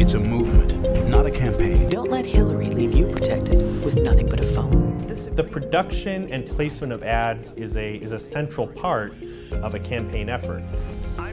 It's a movement, not a campaign. Don't let Hillary leave you protected with nothing but a phone. The production and placement of ads is a, is a central part of a campaign effort.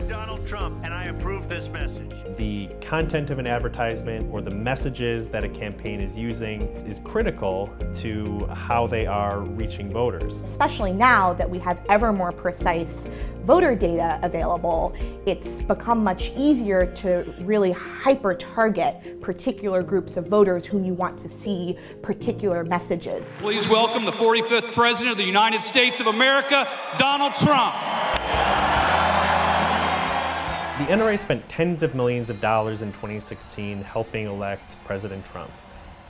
I'm Donald Trump, and I approve this message. The content of an advertisement or the messages that a campaign is using is critical to how they are reaching voters. Especially now that we have ever more precise voter data available, it's become much easier to really hyper target particular groups of voters whom you want to see particular messages. Please welcome the 45th President of the United States of America, Donald Trump. The NRA spent tens of millions of dollars in 2016 helping elect President Trump.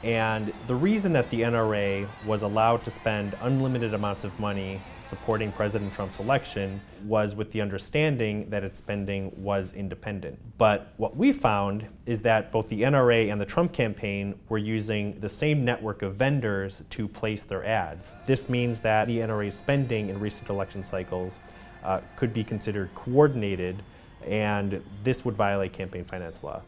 And the reason that the NRA was allowed to spend unlimited amounts of money supporting President Trump's election was with the understanding that its spending was independent. But what we found is that both the NRA and the Trump campaign were using the same network of vendors to place their ads. This means that the NRA's spending in recent election cycles uh, could be considered coordinated and this would violate campaign finance law.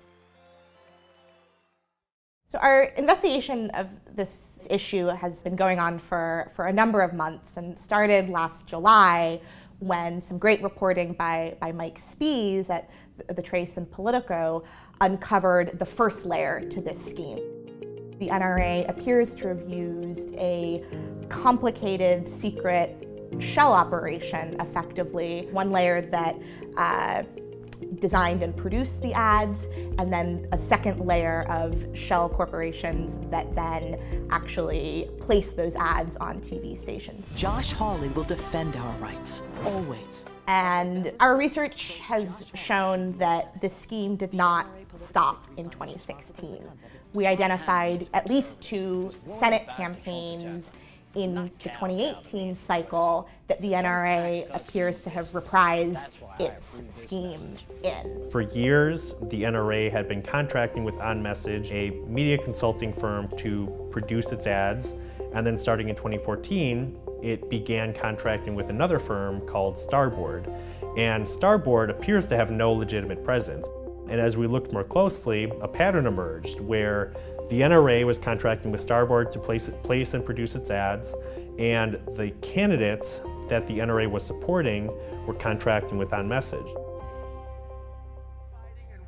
So our investigation of this issue has been going on for, for a number of months and started last July when some great reporting by, by Mike Spies at The Trace and Politico uncovered the first layer to this scheme. The NRA appears to have used a complicated, secret shell operation effectively, one layer that uh, designed and produced the ads, and then a second layer of shell corporations that then actually place those ads on TV stations. Josh Hawley will defend our rights, always. And our research has shown that this scheme did not stop in 2016. We identified at least two Senate campaigns in the 2018 cycle that the NRA appears to have reprised its scheme in. For years, the NRA had been contracting with OnMessage, a media consulting firm, to produce its ads. And then starting in 2014, it began contracting with another firm called Starboard. And Starboard appears to have no legitimate presence. And as we looked more closely, a pattern emerged where the NRA was contracting with Starboard to place, place and produce its ads, and the candidates that the NRA was supporting were contracting with OnMessage.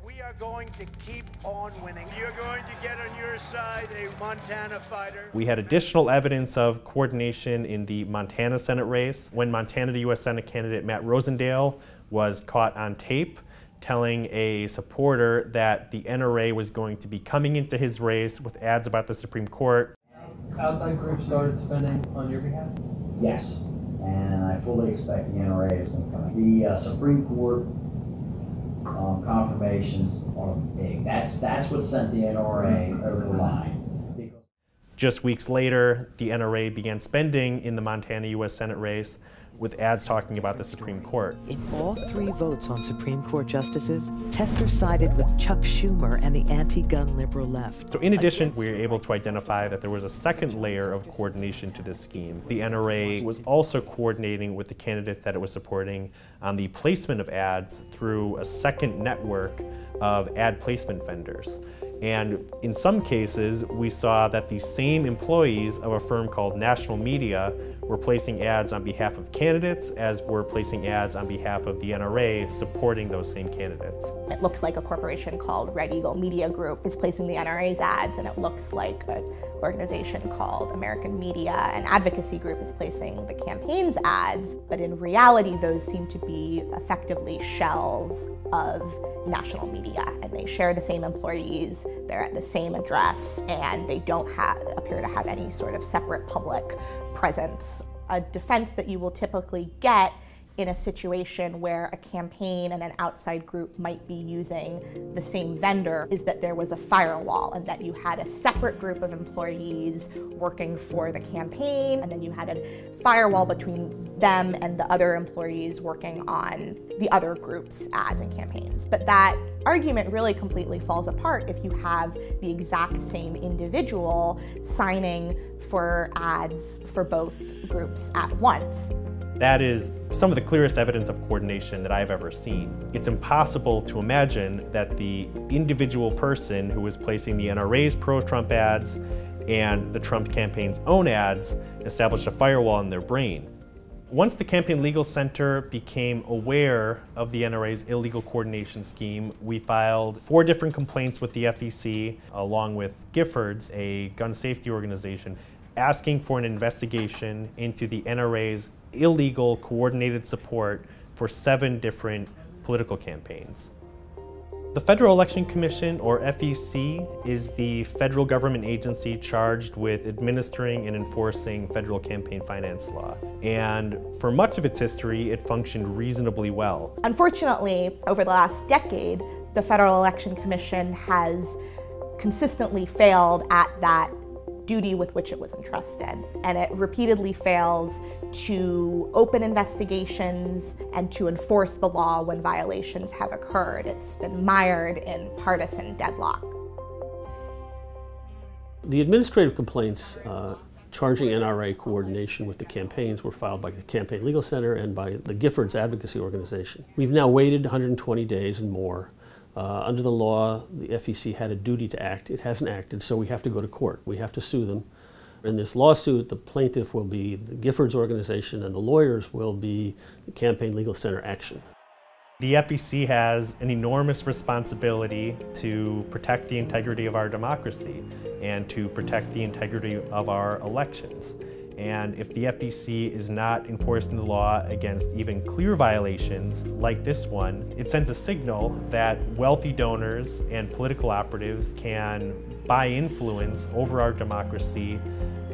We are going to keep on winning. You're going to get on your side a Montana fighter. We had additional evidence of coordination in the Montana Senate race when Montana U.S. Senate candidate Matt Rosendale was caught on tape telling a supporter that the NRA was going to be coming into his race with ads about the Supreme Court. Outside groups started spending on your behalf? Yes, and I fully expect the NRA is going to come. The uh, Supreme Court um, confirmations are big. That's, that's what sent the NRA over the line. Just weeks later, the NRA began spending in the Montana U.S. Senate race with ads talking about the Supreme Court. In all three votes on Supreme Court justices, Tester sided with Chuck Schumer and the anti-gun liberal left. So in addition, we were able to identify that there was a second layer of coordination to this scheme. The NRA was also coordinating with the candidates that it was supporting on the placement of ads through a second network of ad placement vendors. And in some cases, we saw that the same employees of a firm called National Media were placing ads on behalf of candidates as we're placing ads on behalf of the NRA supporting those same candidates. It looks like a corporation called Red Eagle Media Group is placing the NRA's ads, and it looks like an organization called American Media and Advocacy Group is placing the campaign's ads. But in reality, those seem to be effectively shells of national media, and they share the same employees, they're at the same address, and they don't have, appear to have any sort of separate public presence. A defense that you will typically get in a situation where a campaign and an outside group might be using the same vendor is that there was a firewall and that you had a separate group of employees working for the campaign and then you had a firewall between them and the other employees working on the other group's ads and campaigns. But that argument really completely falls apart if you have the exact same individual signing for ads for both groups at once. That is some of the clearest evidence of coordination that I've ever seen. It's impossible to imagine that the individual person who was placing the NRA's pro-Trump ads and the Trump campaign's own ads established a firewall in their brain. Once the Campaign Legal Center became aware of the NRA's illegal coordination scheme, we filed four different complaints with the FEC, along with Giffords, a gun safety organization, asking for an investigation into the NRA's illegal coordinated support for seven different political campaigns. The Federal Election Commission, or FEC, is the federal government agency charged with administering and enforcing federal campaign finance law. And for much of its history, it functioned reasonably well. Unfortunately, over the last decade, the Federal Election Commission has consistently failed at that duty with which it was entrusted. And it repeatedly fails to open investigations and to enforce the law when violations have occurred. It's been mired in partisan deadlock. The administrative complaints uh, charging NRA coordination with the campaigns were filed by the Campaign Legal Center and by the Giffords Advocacy Organization. We've now waited 120 days and more uh, under the law, the FEC had a duty to act. It hasn't acted, so we have to go to court. We have to sue them. In this lawsuit, the plaintiff will be the Giffords organization and the lawyers will be the Campaign Legal Center Action. The FEC has an enormous responsibility to protect the integrity of our democracy and to protect the integrity of our elections. And if the FEC is not enforcing the law against even clear violations like this one, it sends a signal that wealthy donors and political operatives can buy influence over our democracy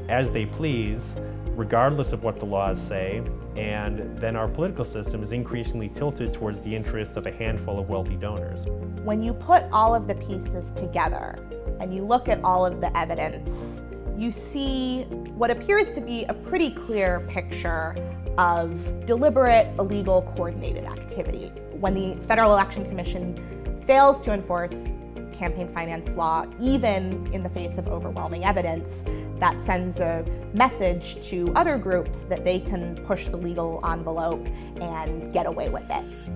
as they please, regardless of what the laws say, and then our political system is increasingly tilted towards the interests of a handful of wealthy donors. When you put all of the pieces together and you look at all of the evidence, you see what appears to be a pretty clear picture of deliberate, illegal, coordinated activity. When the Federal Election Commission fails to enforce campaign finance law, even in the face of overwhelming evidence, that sends a message to other groups that they can push the legal envelope and get away with it.